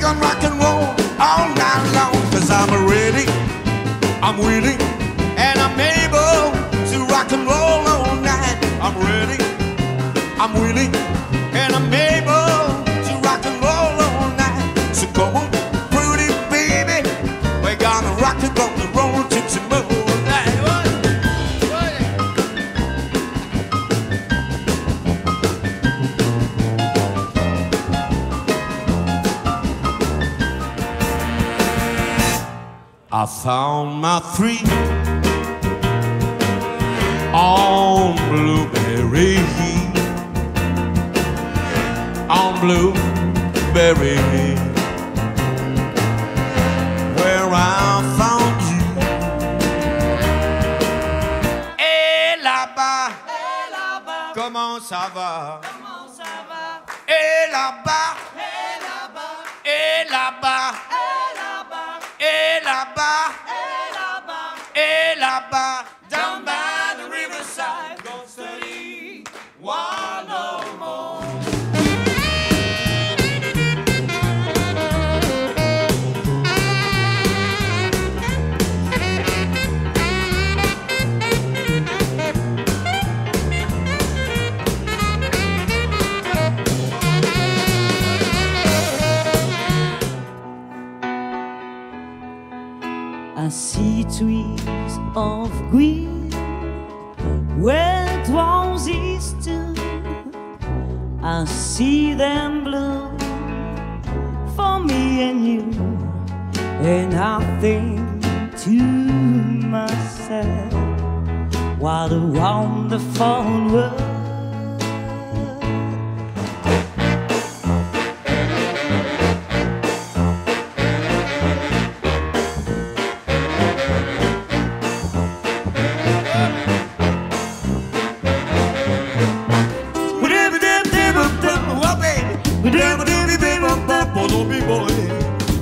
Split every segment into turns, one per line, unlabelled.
gonna rock and roll all night long. Cause I'm ready, I'm willing, and I'm able to rock and roll all night. I'm ready, I'm willing, I found my three on blueberry on blueberry where I found you. Et là-bas, comment ça va? Et là-bas, et là-bas, et et
I see trees of green where roses stood. I see them bloom for me and you, and I think to myself, what a wonderful world.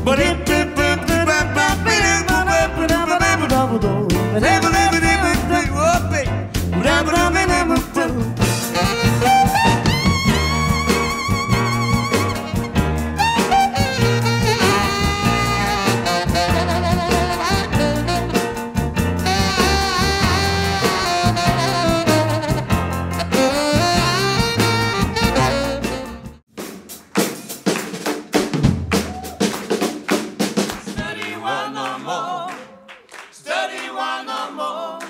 But 31 no more.